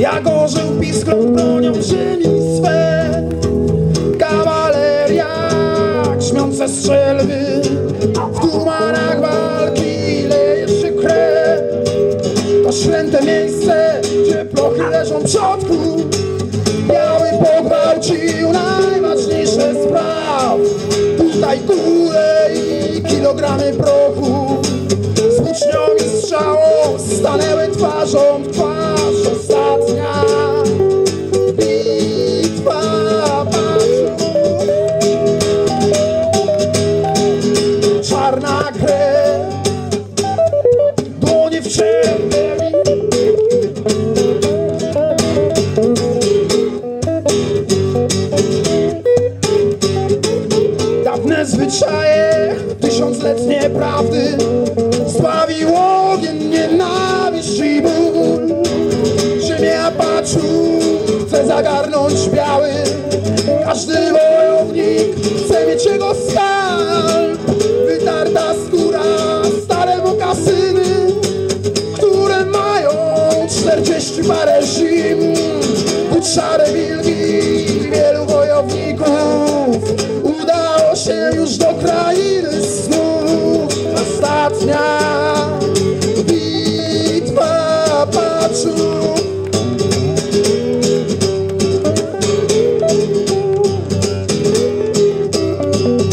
Jak orzeł pisklą bronią ziemi swe. Kawaleria, grzmiące strzelby. W tumanach walki leje się krew. To święte miejsce, gdzie prochy leżą przodków Biały pogwałcił najważniejsze spraw. Tutaj kule i kilogramy i strzałą stanęły twarzą w twarz Ostatnia. Bitwa patrzą Czarna krew Dłonie w czerwieni Dawne zwyczaje, tysiącletnie prawdy zagarnąć biały Każdy wojownik chce mieć jego skarb Wytarta skóra, stare mokasyny Które mają czterdzieści parę zim. But szare wilki wielu wojowników Udało się już do krainy snów Ostatnia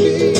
you.